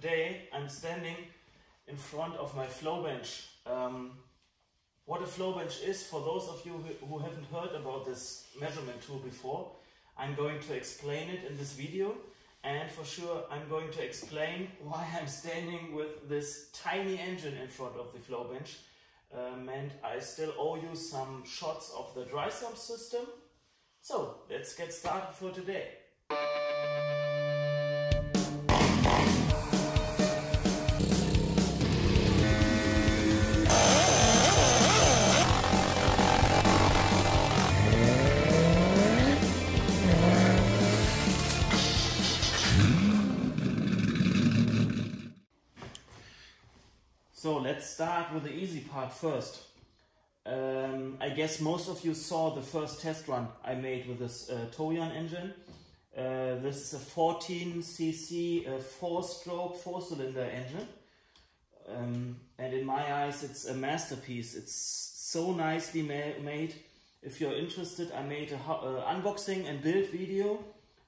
today I'm standing in front of my flow bench. Um, what a flow bench is, for those of you who, haven't heard about this measurement tool before, I'm going to explain it in this video and for sure I'm going to explain why I'm standing with this tiny engine in front of the flow bench um, and I still owe you some shots of the dry sump system. So let's get started for today. So let's start with the easy part first. Um, I guess most of you saw the first test run I made with this uh, Toyan engine. Uh, this is a 14cc uh, four-stroke, four-cylinder engine. Um, and in my eyes it's a masterpiece. It's so nicely ma made. If you're interested, I made an uh, unboxing and build video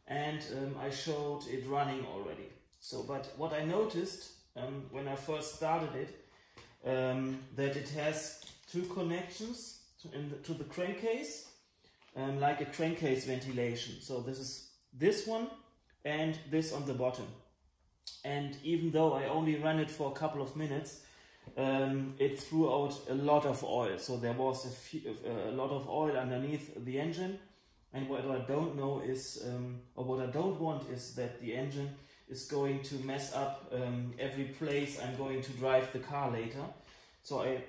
and um, I showed it running already. So, but what I noticed um, when I first started it, um, that it has two connections to, the, to the crankcase, um, like a crankcase ventilation. So this is this one and this on the bottom. And even though I only ran it for a couple of minutes, um, it threw out a lot of oil. So there was a, few, a lot of oil underneath the engine. And what I don't know is, um, or what I don't want is that the engine is going to mess up um, every place I'm going to drive the car later. So I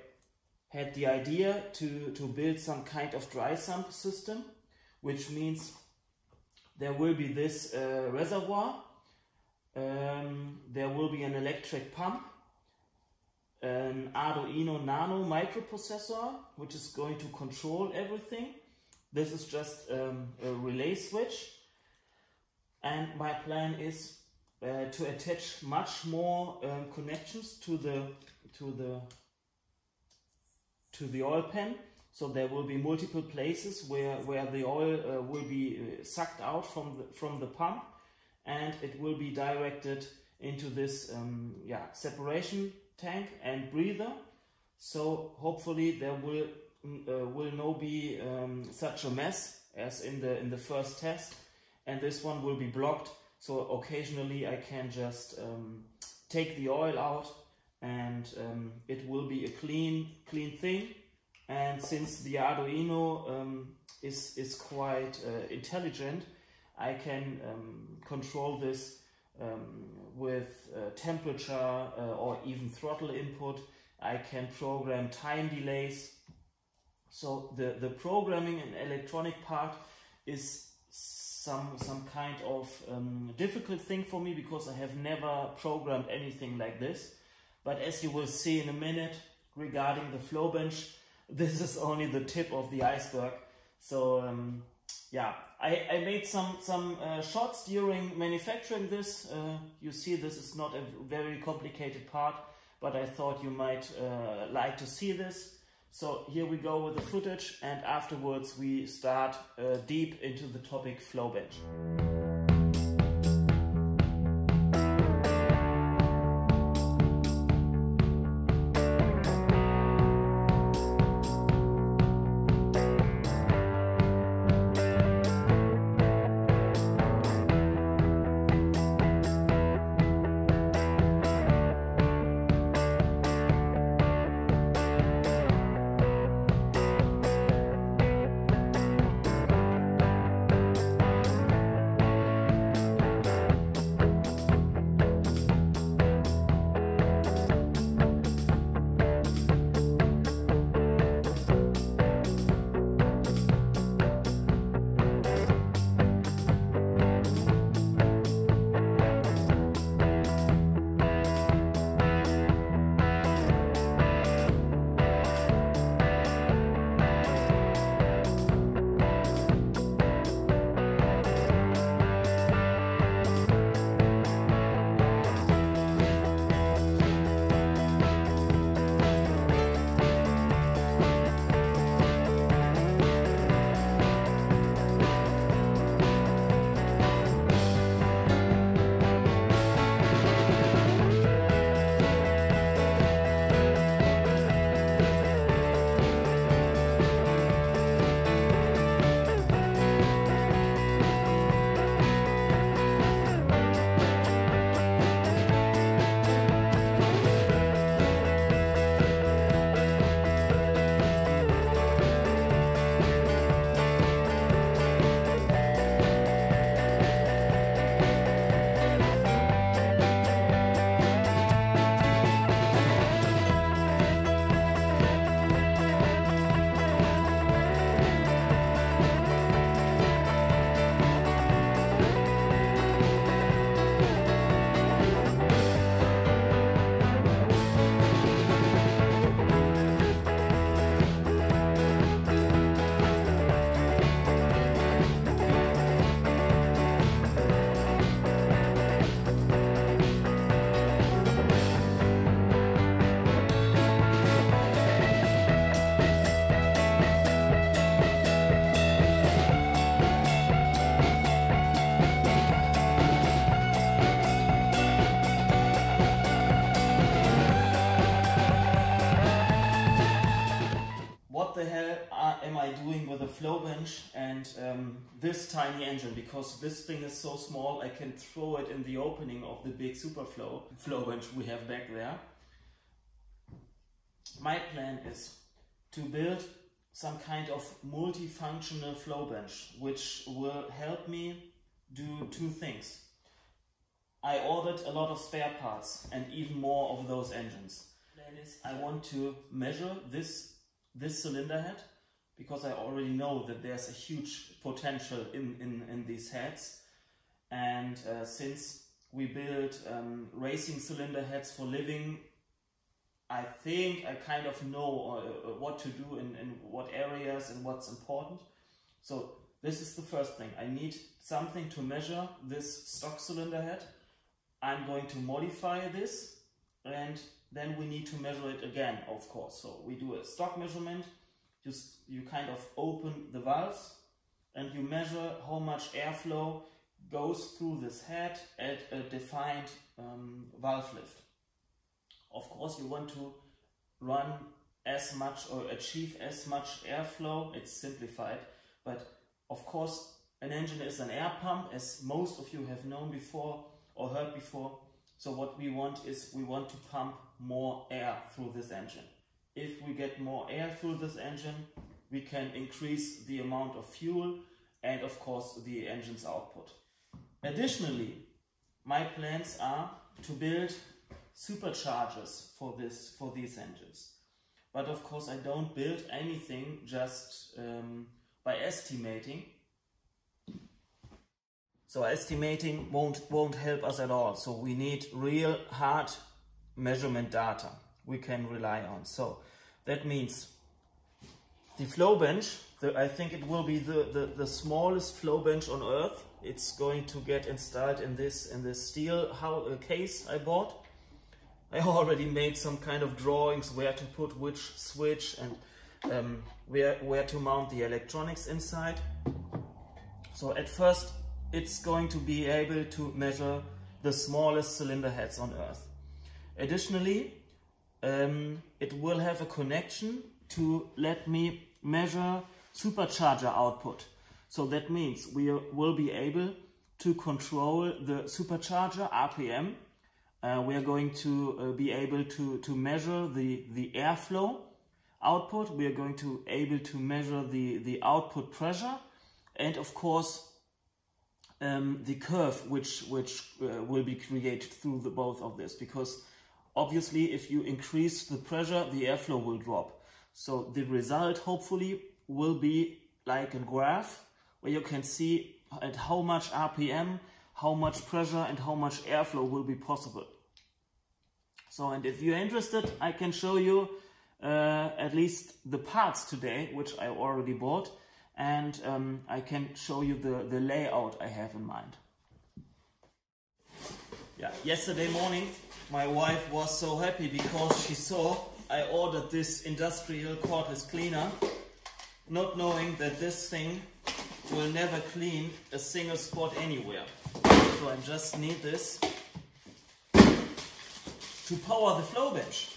had the idea to, to build some kind of dry sump system, which means there will be this uh, reservoir, um, there will be an electric pump, an Arduino Nano microprocessor, which is going to control everything. This is just um, a relay switch. And my plan is uh, to attach much more um, connections to the to the to the oil pan. So there will be multiple places where where the oil uh, will be uh, sucked out from the from the pump and it will be directed into this um, yeah separation tank and breather. So hopefully there will uh, will no be um, such a mess as in the in the first test and this one will be blocked so occasionally I can just um, take the oil out and um, it will be a clean, clean thing. And since the Arduino um, is, is quite uh, intelligent, I can um, control this um, with uh, temperature uh, or even throttle input. I can program time delays. So the, the programming and electronic part is some some kind of um, difficult thing for me because I have never programmed anything like this. But as you will see in a minute regarding the flow bench, this is only the tip of the iceberg. So um, yeah, I, I made some some uh, shots during manufacturing this. Uh, you see this is not a very complicated part, but I thought you might uh, like to see this. So here we go with the footage and afterwards we start uh, deep into the topic flow bench. I doing with a flow bench and um, this tiny engine because this thing is so small I can throw it in the opening of the big Superflow flow bench we have back there. My plan is to build some kind of multifunctional flow bench which will help me do two things. I ordered a lot of spare parts and even more of those engines. I want to measure this, this cylinder head because I already know that there's a huge potential in, in, in these heads. And uh, since we build um, racing cylinder heads for living, I think I kind of know uh, uh, what to do in, in what areas and what's important. So this is the first thing. I need something to measure this stock cylinder head. I'm going to modify this and then we need to measure it again, of course. So we do a stock measurement. Just you kind of open the valves and you measure how much airflow goes through this head at a defined um, valve lift. Of course, you want to run as much or achieve as much airflow. It's simplified, but of course, an engine is an air pump, as most of you have known before or heard before. So what we want is we want to pump more air through this engine. If we get more air through this engine, we can increase the amount of fuel and of course the engine's output. Additionally, my plans are to build superchargers for this for these engines. But of course, I don't build anything just um, by estimating. So estimating won't won't help us at all. So we need real hard measurement data we can rely on. So that means the flow bench. The, I think it will be the, the the smallest flow bench on Earth. It's going to get installed in this in this steel how, uh, case I bought I already made some kind of drawings where to put which switch and um, where, where to mount the electronics inside. So at first it's going to be able to measure the smallest cylinder heads on Earth. Additionally, um, it will have a connection to let me measure supercharger output. So that means we will be able to control the supercharger RPM uh, we are going to uh, be able to, to measure the, the airflow output. We are going to able to measure the, the output pressure and of course um, the curve which, which uh, will be created through the, both of this because obviously if you increase the pressure the airflow will drop. So the result hopefully will be like a graph where you can see at how much RPM how much pressure and how much airflow will be possible. So, and if you're interested, I can show you uh, at least the parts today, which I already bought, and um, I can show you the, the layout I have in mind. Yeah, yesterday morning, my wife was so happy because she saw I ordered this industrial cordless cleaner, not knowing that this thing will never clean a single spot anywhere. So I just need this to power the flow bench.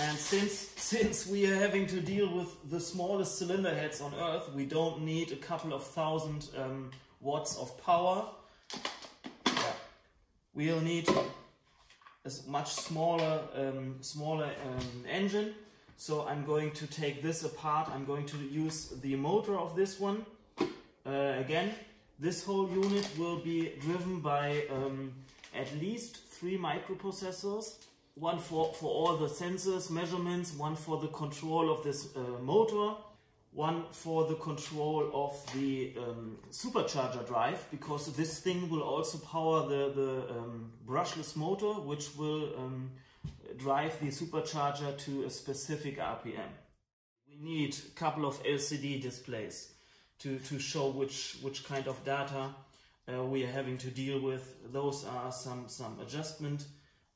And since, since we are having to deal with the smallest cylinder heads on Earth, we don't need a couple of thousand um, watts of power. We'll need a much smaller, um, smaller um, engine. So I'm going to take this apart. I'm going to use the motor of this one. Uh, again, this whole unit will be driven by um, at least three microprocessors. One for, for all the sensors, measurements, one for the control of this uh, motor, one for the control of the um, supercharger drive, because this thing will also power the, the um, brushless motor, which will um, drive the supercharger to a specific RPM. We need a couple of LCD displays to, to show which, which kind of data uh, we are having to deal with. Those are some, some adjustment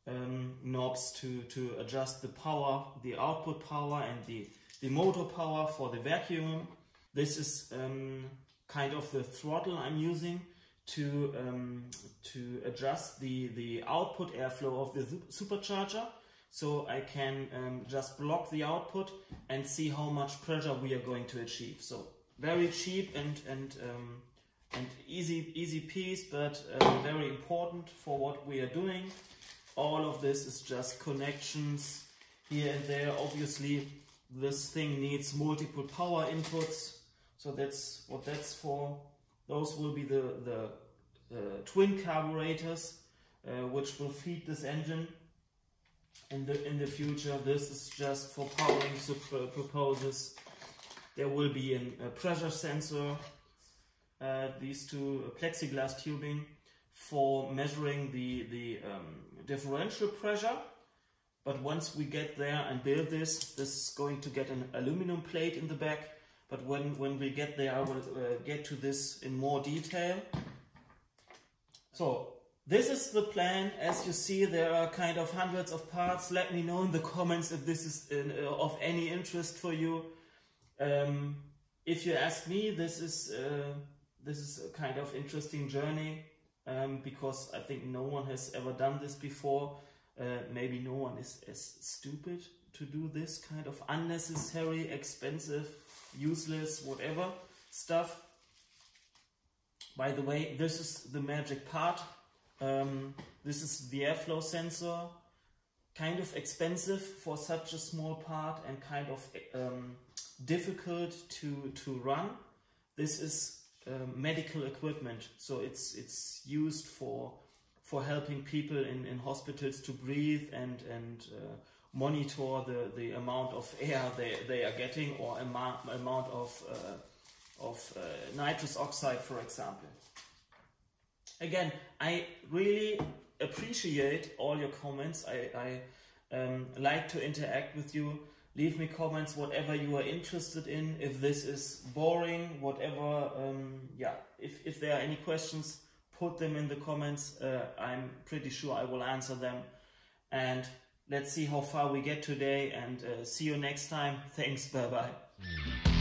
um, knobs to, to adjust the power, the output power and the, the motor power for the vacuum. This is um, kind of the throttle I'm using to, um, to adjust the, the output airflow of the supercharger. so I can um, just block the output and see how much pressure we are going to achieve. So very cheap and and um, and easy easy piece, but uh, very important for what we are doing. All of this is just connections here and there. Obviously, this thing needs multiple power inputs, so that's what that's for. Those will be the the uh, twin carburetors, uh, which will feed this engine in the in the future. This is just for powering super proposes. There will be an, a pressure sensor, uh, these two plexiglass tubing for measuring the, the um, differential pressure. But once we get there and build this, this is going to get an aluminum plate in the back. But when, when we get there, I will uh, get to this in more detail. So this is the plan. As you see, there are kind of hundreds of parts. Let me know in the comments if this is in, uh, of any interest for you. Um, if you ask me, this is uh, this is a kind of interesting journey um, because I think no one has ever done this before. Uh, maybe no one is as stupid to do this kind of unnecessary, expensive, useless, whatever stuff. By the way, this is the magic part. Um, this is the airflow sensor, kind of expensive for such a small part and kind of um, difficult to, to run. This is uh, medical equipment, so it's it's used for for helping people in, in hospitals to breathe and and uh, monitor the, the amount of air they, they are getting or amount amount of uh, of uh, nitrous oxide, for example. Again, I really appreciate all your comments. I, I um, like to interact with you. Leave me comments, whatever you are interested in. If this is boring, whatever, um, yeah. If, if there are any questions, put them in the comments. Uh, I'm pretty sure I will answer them. And let's see how far we get today and uh, see you next time. Thanks, bye bye.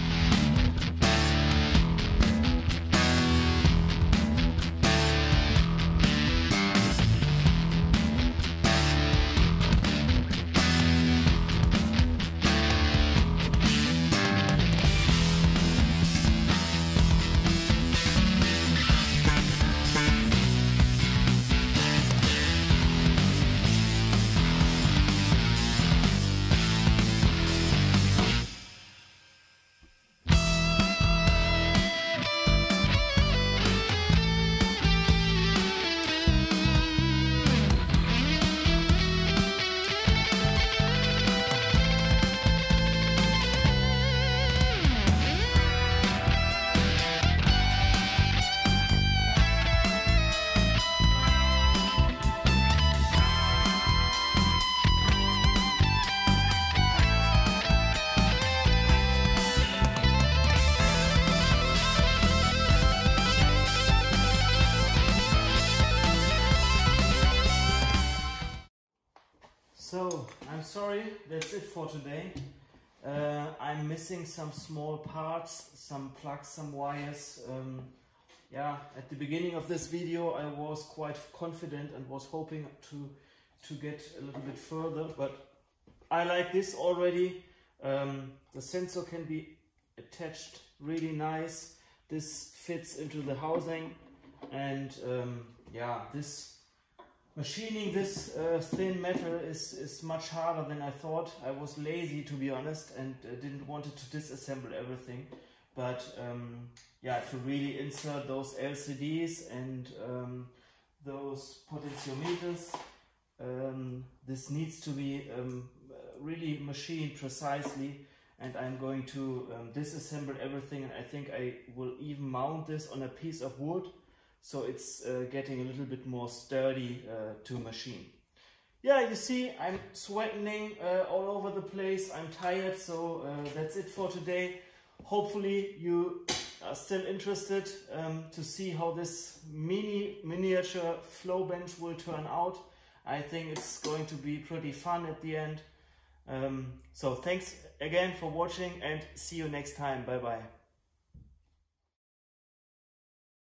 Sorry, that's it for today. Uh, I'm missing some small parts, some plugs, some wires. Um, yeah, at the beginning of this video I was quite confident and was hoping to, to get a little bit further, but I like this already. Um, the sensor can be attached really nice. This fits into the housing and um, yeah, this Machining this uh, thin metal is, is much harder than I thought. I was lazy to be honest and uh, didn't want to disassemble everything. But um, yeah, to really insert those LCDs and um, those potentiometers, um, this needs to be um, really machined precisely and I'm going to um, disassemble everything and I think I will even mount this on a piece of wood so it's uh, getting a little bit more sturdy uh, to machine. Yeah, you see, I'm sweating uh, all over the place. I'm tired, so uh, that's it for today. Hopefully you are still interested um, to see how this mini miniature flow bench will turn out. I think it's going to be pretty fun at the end. Um, so thanks again for watching and see you next time. Bye bye.